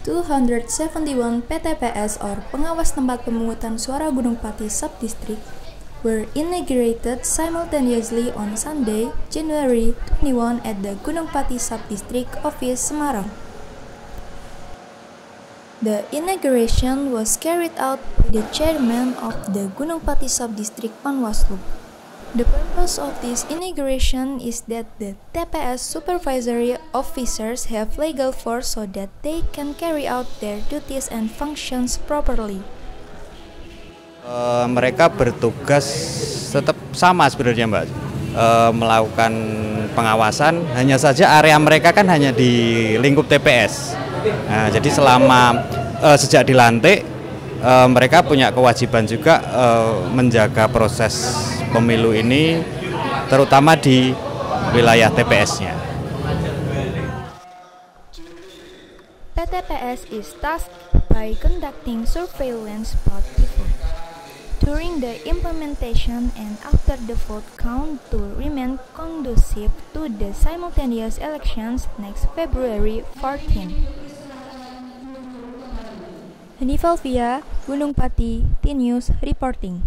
271 PTPS or pengawas tempat pemungutan suara Gunung Pati Subdistrict were inaugurated simultaneously on Sunday, January 21 at the Gunung Pati Subdistrict Office Semarang. The inauguration was carried out by the chairman of the Gunung Pati Subdistrict Panwaslu. The purpose of this inauguration is that the TPS supervisory officers have legal force so that they can carry out their duties and functions properly. Uh, mereka bertugas tetap sama sebenarnya Mbak, uh, melakukan pengawasan. Hanya saja area mereka kan hanya di lingkup TPS. Nah, jadi selama uh, sejak dilantik mereka punya kewajiban juga menjaga proses pemilu ini terutama di wilayah TPS-nya. PTPS is tasked by conducting surveillance about vote. During the implementation and after the vote count to remain conducive to the simultaneous elections next February 14. Hanifa Gunung Pati, T-News reporting.